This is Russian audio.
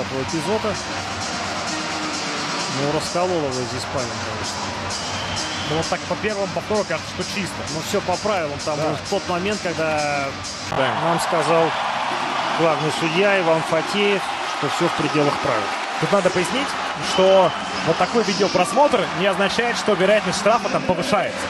этого эпизода. Ну, расколол его здесь парень, конечно. Ну вот так по первому повтору кажется, что чисто. Ну, все по правилам. Там Да. был тот момент, когда Да. нам сказал главный судья Иван Фатеев, что все в пределах правил. Тут надо пояснить, что вот такой видеопросмотр не означает, что вероятность штрафа там повышается.